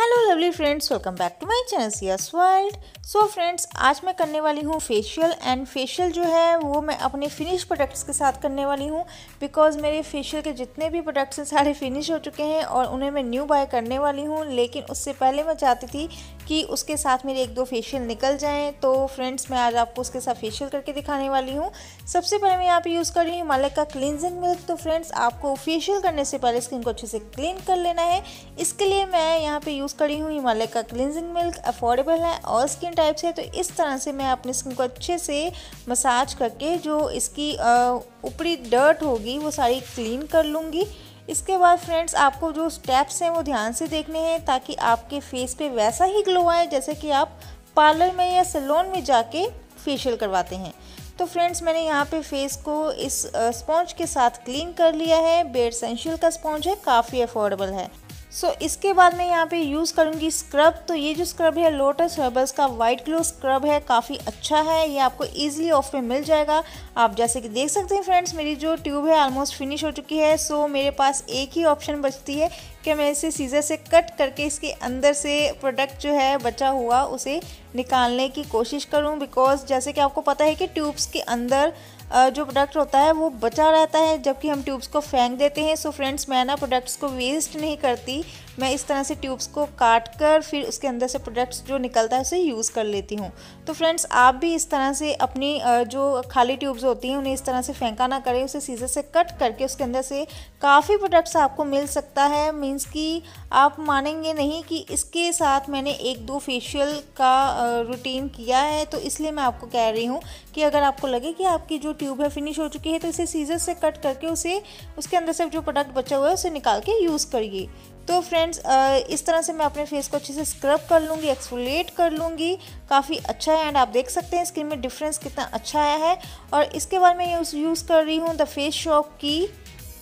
Hello lovely friends welcome back to my channel CS world so friends आज मैं करने वाली हूँ फेशियल एंड फेशियल जो है, वो मैं अपने फिनिश प्रोडक्ट्स के साथ करने वाली हूँ बिकॉज़ मेरे फेशियल के जितने भी प्रोडक्ट्स हैं, सारे फिनिश हो चुके हैं और उन्हें मैं न्यू बाय करने वाली हूँ। लेकिन उससे पहले मैं चाहती थी कि उसके साथ मेरे एक दो फेशियल निकल जाएँ। तो फ्रेंड्स मैं आज आपको उसके साथ फेशियल करके दिखाने वाली हूँ। सबसे पहले मैं यहाँ पर यूज़ कर रही हूँ हिमालय का क्लिनजिंग मिल्क तो फ्रेंड्स आपको फेशियल करने से पहले स्किन को अच्छे से क्लीन कर लेना है। इसके लिए मैं यहाँ पर यूज़ करी हूँ हिमालय का क्लिनजिंग मिल्क अफोर्डेबल है और स्किन टाइप से तो इस तरह से मैं अपनी स्किन को अच्छे से मसाज करके जो इसकी ऊपरी डर्ट होगी, वो सारी क्लीन कर लूँगी। इसके बाद फ्रेंड्स आपको जो स्टेप्स हैं वो ध्यान से देखने हैं, ताकि आपके फेस पे वैसा ही ग्लो आए, जैसे कि आप पार्लर में या सैलून में जाके फेशियल करवाते हैं। तो फ्रेंड्स मैंने यहाँ पे फेस को इस स्पॉन्ज के साथ क्लीन कर लिया है। बेड सेंशियल का स्पॉन्ज है, काफ़ी अफोर्डेबल है। सो so, इसके बाद मैं यहाँ पे यूज़ करूँगी स्क्रब तो ये जो स्क्रब है लोटस हर्बल्स का वाइट ग्लो स्क्रब है काफ़ी अच्छा है. ये आपको इजीली ऑफ़ में मिल जाएगा. आप जैसे कि देख सकते हैं फ्रेंड्स मेरी जो ट्यूब है ऑलमोस्ट फिनिश हो चुकी है. सो so, मेरे पास एक ही ऑप्शन बचती है कि मैं इसे सीज़र से कट करके इसके अंदर से प्रोडक्ट जो है बचा हुआ उसे निकालने की कोशिश करूँ. बिकॉज़ जैसे कि आपको पता है कि ट्यूब्स के अंदर जो प्रोडक्ट होता है, वो बचा रहता है, जबकि हम ट्यूब्स को फेंक देते हैं। सो फ्रेंड्स मैं ना प्रोडक्ट्स को वेस्ट नहीं करती। मैं इस तरह से ट्यूब्स को काट कर फिर उसके अंदर से प्रोडक्ट्स जो निकलता है, उसे यूज़ कर लेती हूँ। तो फ्रेंड्स आप भी इस तरह से अपनी जो खाली ट्यूब्स होती हैं, उन्हें इस तरह से फेंका ना करें। उसे सीजर से कट करके उसके अंदर से काफ़ी प्रोडक्ट्स आपको मिल सकता है। मीन्स कि आप मानेंगे नहीं कि इसके साथ मैंने एक दो फेशियल का रूटीन किया है तो इसलिए मैं आपको कह रही हूँ कि अगर आपको लगे कि आपकी जो ट्यूब है फिनिश हो चुकी है तो इसे सीजर से कट करके उसे, उसके अंदर से जो प्रोडक्ट बचा हुआ है, उसे निकाल के यूज़ करिए। तो फ्रेंड्स इस तरह से मैं अपने फेस को अच्छे से स्क्रब कर लूँगी एक्सफोलिएट कर लूँगी। काफ़ी अच्छा है एंड आप देख सकते हैं स्किन में डिफरेंस कितना अच्छा आया है। और इसके बाद मैं यूज़ यूज़ कर रही हूँ द फेस शॉप की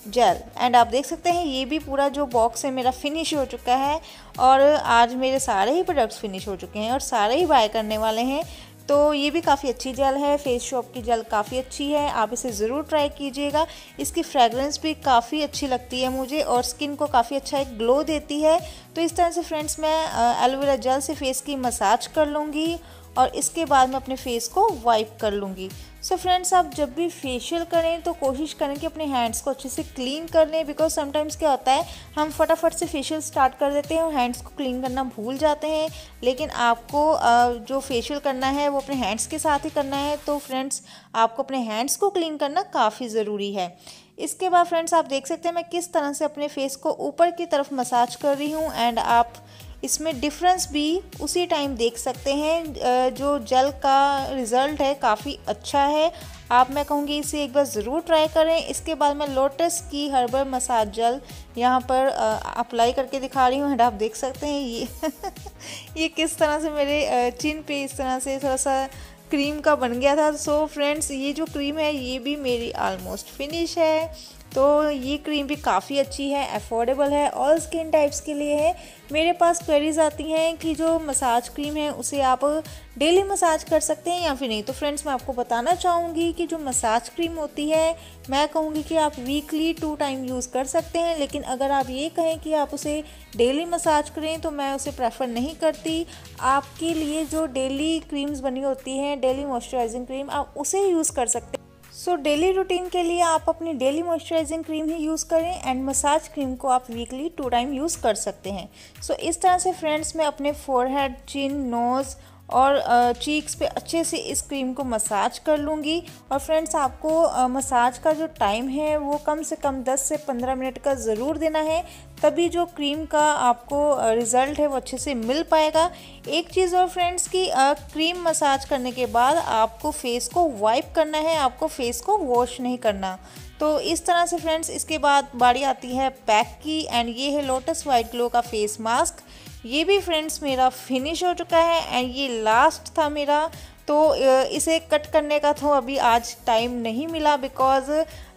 जेल एंड आप देख सकते हैं, ये भी पूरा जो बॉक्स है मेरा फिनिश हो चुका है और आज मेरे सारे ही प्रोडक्ट्स फिनिश हो चुके हैं और सारे ही बाय करने वाले हैं। तो ये भी काफ़ी अच्छी जेल है फेस शॉप की जेल काफ़ी अच्छी है, आप इसे ज़रूर ट्राई कीजिएगा। इसकी फ्रेगरेंस भी काफ़ी अच्छी लगती है मुझे और स्किन को काफ़ी अच्छा एक ग्लो देती है। तो इस तरह से फ्रेंड्स मैं एलोवेरा जेल से फेस की मसाज कर लूँगी और इसके बाद मैं अपने फेस को वाइप कर लूँगी। सो so फ्रेंड्स आप जब भी फेशियल करें तो कोशिश करें कि अपने हैंड्स को अच्छे से क्लीन कर लें बिकॉज़ समटाइम्स क्या होता है, हम फटाफट से फेशियल स्टार्ट कर देते हैं और हैंड्स को क्लीन करना भूल जाते हैं। लेकिन आपको जो फेशियल करना है, वो अपने हैंड्स के साथ ही करना है। तो फ्रेंड्स आपको अपने हैंड्स को क्लीन करना काफ़ी ज़रूरी है। इसके बाद फ्रेंड्स आप देख सकते हैं मैं किस तरह से अपने फेस को ऊपर की तरफ़ मसाज कर रही हूँ। एंड आप इसमें डिफरेंस भी उसी टाइम देख सकते हैं जो जल का रिज़ल्ट है, काफ़ी अच्छा है। आप, मैं कहूँगी इसे एक बार ज़रूर ट्राई करें। इसके बाद मैं लोटस की हर्बल मसाज जल यहाँ पर अप्लाई करके दिखा रही हूँ। एंड आप देख सकते हैं ये ये किस तरह से मेरे चिन पे इस तरह से थोड़ा सा क्रीम का बन गया था। सो so फ्रेंड्स ये जो क्रीम है, ये भी मेरी ऑलमोस्ट फिनिश है। तो ये क्रीम भी काफ़ी अच्छी है अफोर्डेबल है ऑल स्किन टाइप्स के लिए है। मेरे पास क्वेरीज आती हैं कि जो मसाज क्रीम है, उसे आप डेली मसाज कर सकते हैं या फिर नहीं। तो फ्रेंड्स मैं आपको बताना चाहूँगी कि जो मसाज क्रीम होती है, मैं कहूँगी कि आप वीकली टू टाइम यूज़ कर सकते हैं, लेकिन अगर आप ये कहें कि आप उसे डेली मसाज करें तो मैं उसे प्रेफर नहीं करती। आपके लिए जो डेली क्रीम्स बनी होती हैं डेली मॉइस्चराइजिंग क्रीम आप उसे यूज़ कर सकते हैं। सो डेली रूटीन के लिए आप अपनी डेली मॉइस्चराइजिंग क्रीम ही यूज़ करें एंड मसाज क्रीम को आप वीकली टू टाइम यूज़ कर सकते हैं। सो so, इस तरह से फ्रेंड्स मैं अपने फोरहेड चिन नोज़ और चीक्स पे अच्छे से इस क्रीम को मसाज कर लूँगी। और फ्रेंड्स आपको मसाज का जो टाइम है, वो कम से कम 10 से 15 मिनट का ज़रूर देना है। तभी जो क्रीम का आपको रिज़ल्ट है, वो अच्छे से मिल पाएगा। एक चीज़ और फ्रेंड्स की क्रीम मसाज करने के बाद आपको फेस को वाइप करना है, आपको फेस को वॉश नहीं करना। तो इस तरह से फ्रेंड्स इसके बाद बारी आती है पैक की। एंड ये है लोटस वाइट ग्लो का फेस मास्क ये भी फ्रेंड्स मेरा फिनिश हो चुका है एंड ये लास्ट था मेरा तो इसे कट करने का तो अभी आज टाइम नहीं मिला बिकॉज़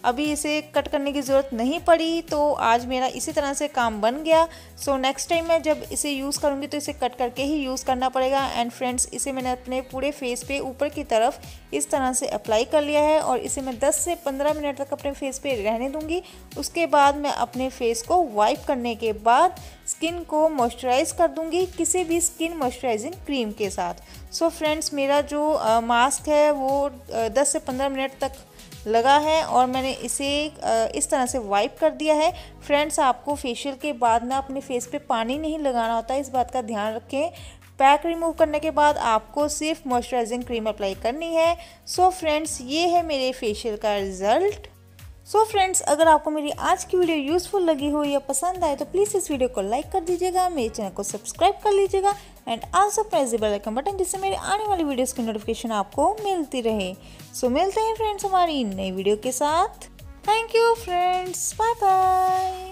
अभी इसे कट करने की ज़रूरत नहीं पड़ी तो आज मेरा इसी तरह से काम बन गया। सो नेक्स्ट टाइम मैं जब इसे यूज़ करूँगी तो इसे कट करके ही यूज़ करना पड़ेगा। एंड फ्रेंड्स इसे मैंने अपने पूरे फेस पे ऊपर की तरफ़ इस तरह से अप्लाई कर लिया है और इसे मैं 10 से 15 मिनट तक अपने फेस पे रहने दूँगी। उसके बाद मैं अपने फेस को वाइप करने के बाद स्किन को मॉइस्चराइज कर दूँगी, किसी भी स्किन मॉइस्चराइजिंग क्रीम के साथ। सो so फ्रेंड्स मेरा जो मास्क है, वो दस से पंद्रह मिनट तक लगा है और मैंने इसे इस तरह से वाइप कर दिया है। फ्रेंड्स आपको फेशियल के बाद ना अपने फेस पे पानी नहीं लगाना होता, इस बात का ध्यान रखें। पैक रिमूव करने के बाद आपको सिर्फ़ मॉइस्चराइजिंग क्रीम अप्लाई करनी है। सो so फ्रेंड्स ये है मेरे फेशियल का रिज़ल्ट सो so फ्रेंड्स अगर आपको मेरी आज की वीडियो यूज़फुल लगी हो या पसंद आए तो प्लीज़ इस वीडियो को लाइक कर दीजिएगा, मेरे चैनल को सब्सक्राइब कर लीजिएगा। And also press bell icon button जिससे मेरे आने वाली वीडियोस की नोटिफिकेशन आपको मिलती रहे। सो so, मिलते हैं फ्रेंड्स हमारी नई वीडियो के साथ। Thank you friends bye bye